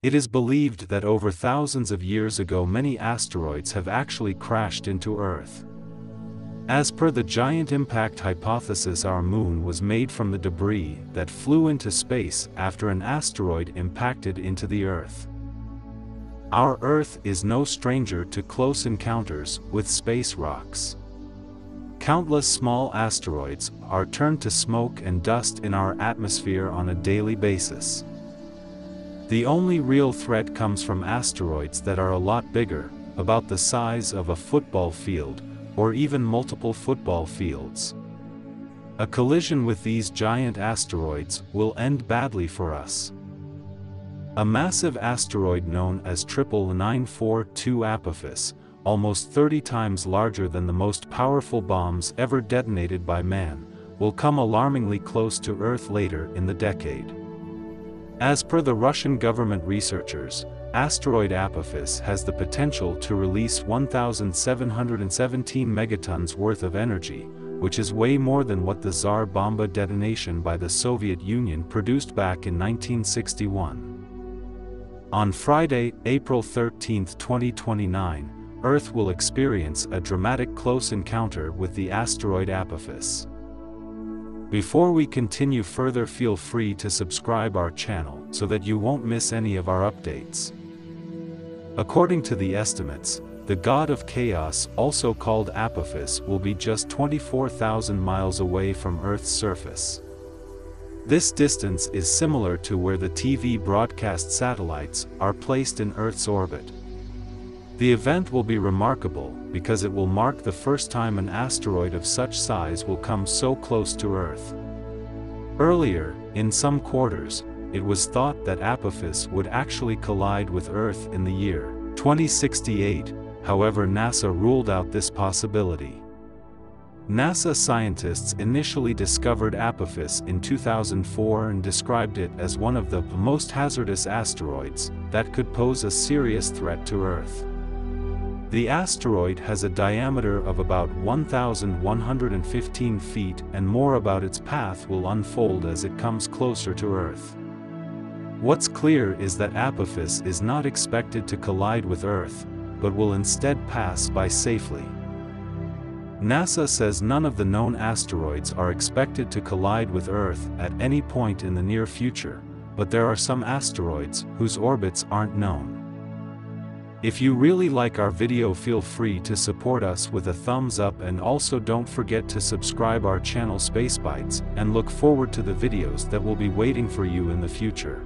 It is believed that over thousands of years ago many asteroids have actually crashed into Earth. As per the giant impact hypothesis our moon was made from the debris that flew into space after an asteroid impacted into the Earth. Our Earth is no stranger to close encounters with space rocks. Countless small asteroids are turned to smoke and dust in our atmosphere on a daily basis. The only real threat comes from asteroids that are a lot bigger, about the size of a football field, or even multiple football fields. A collision with these giant asteroids will end badly for us. A massive asteroid known as 99942 Apophis, almost 30 times larger than the most powerful bombs ever detonated by man, will come alarmingly close to Earth later in the decade. As per the Russian government researchers, asteroid Apophis has the potential to release 1,717 megatons worth of energy, which is way more than what the Tsar Bomba detonation by the Soviet Union produced back in 1961. On Friday, April 13, 2029, Earth will experience a dramatic close encounter with the asteroid Apophis. Before we continue further feel free to subscribe our channel so that you won't miss any of our updates. According to the estimates, the god of chaos also called Apophis will be just 24,000 miles away from Earth's surface. This distance is similar to where the TV broadcast satellites are placed in Earth's orbit. The event will be remarkable because it will mark the first time an asteroid of such size will come so close to Earth. Earlier, in some quarters, it was thought that Apophis would actually collide with Earth in the year 2068, however NASA ruled out this possibility. NASA scientists initially discovered Apophis in 2004 and described it as one of the most hazardous asteroids that could pose a serious threat to Earth. The asteroid has a diameter of about 1,115 feet and more about its path will unfold as it comes closer to Earth. What's clear is that Apophis is not expected to collide with Earth, but will instead pass by safely. NASA says none of the known asteroids are expected to collide with Earth at any point in the near future, but there are some asteroids whose orbits aren't known. If you really like our video feel free to support us with a thumbs up and also don't forget to subscribe our channel Space Bytes and look forward to the videos that will be waiting for you in the future.